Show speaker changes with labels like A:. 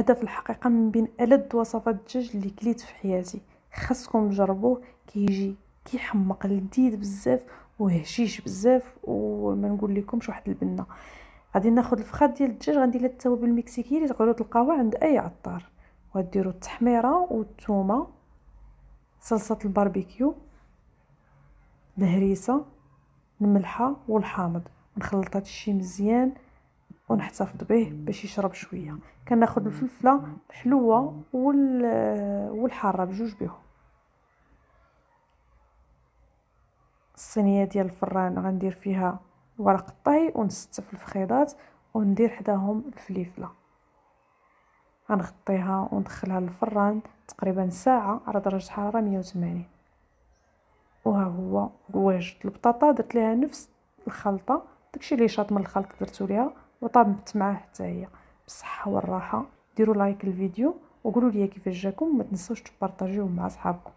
A: هذا في الحقيقة من بين ألذ وصفات الدجاج اللي كليت في حياتي. خاصكم تجربوه كيجي كيحمق لذيذ بزاف وهشيش بزاف وما نقول لكمش واحد البنة. غادي ناخذ الفخاد ديال الدجاج غندير لها التوابل المكسيكية اللي تقدروا تلقاوها عند أي عطار. وغنديروا التحميرة والثومه صلصة الباربيكيو الهريسة الملحة والحامض. نخلط هادشي مزيان. ونحتفظ به باش يشرب شوية. كناخذ الفلفلة الحلوه والحارة بجوج بهم الصينية ديال الفران غندير فيها ورق الطهي ونستف الفخيضات وندير حداهم الفليفلة. غنغطيها وندخلها للفران تقريبا ساعة على درجة حرارة 180 وها هو قواج البطاطا درت ليها نفس الخلطة داكشي اللي شاط من الخلطة درتو ليها. وطابت معاه حتى هي بالصحة والراحة. ديروا لايك الفيديو وقولوا لي كيفاش جاكم. وما تنسوش تبارطاجيوه مع صحابكم.